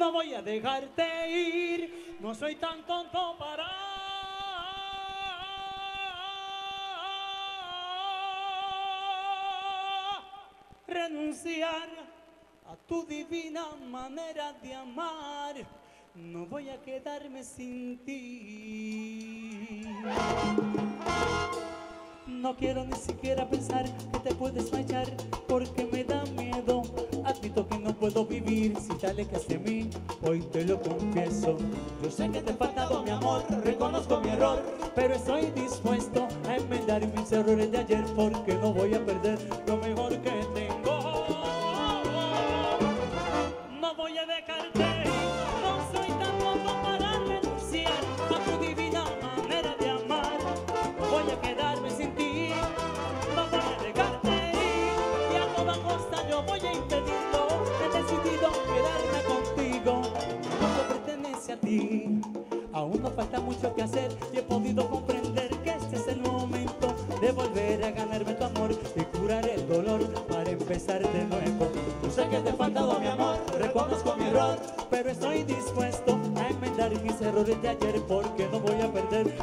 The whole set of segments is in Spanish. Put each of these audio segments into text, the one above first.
No voy a dejarte ir, no soy tan tonto para renunciar a tu divina manera de amar. No voy a quedarme sin ti. No quiero ni siquiera pensar que te puedes fallar porque me da miedo. Admito que no puedo vivir si te alejas de mí. Hoy te lo confieso. Yo sé que te he faltado mi amor, reconozco mi error, pero estoy dispuesto a enmendar mis errores de ayer porque no voy a perder lo mejor que de volver a ganarme tu amor y curar el dolor para empezar de nuevo. Yo sé que te he faltado mi amor, reconozco mi error, pero estoy dispuesto a enmendar mis errores de ayer porque no voy a perder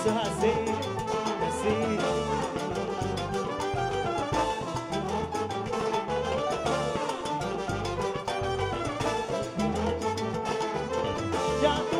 Eso es así, así. Ya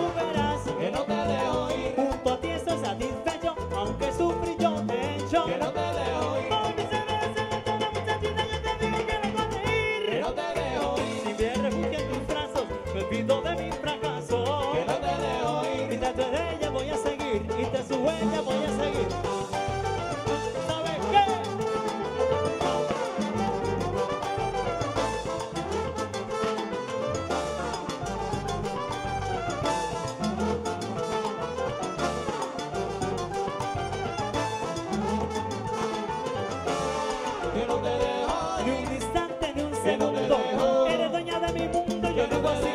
Dejo. Eres dueña de mi mundo, yo vivo así.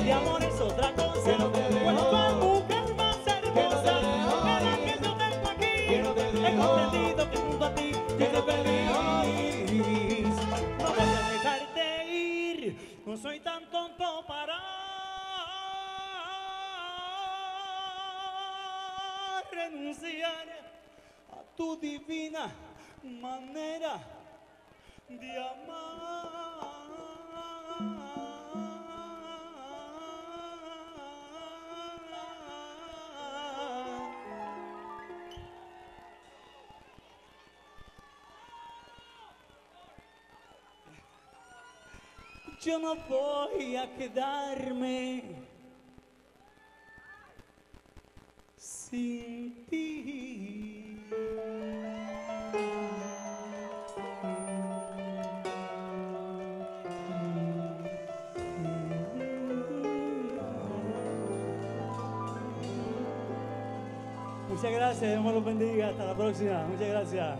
El amor es otra cosa. Pues cual mujer más hermosa. dejo. Que yo tengo aquí. He comprendido que junto a ti yo no feliz. No voy a dejarte ir. No soy tan tonto para renunciar a tu divina manera de amar. Yo no voy a quedarme sin ti. Muchas gracias, Dios me los bendiga. Hasta la próxima. Muchas gracias.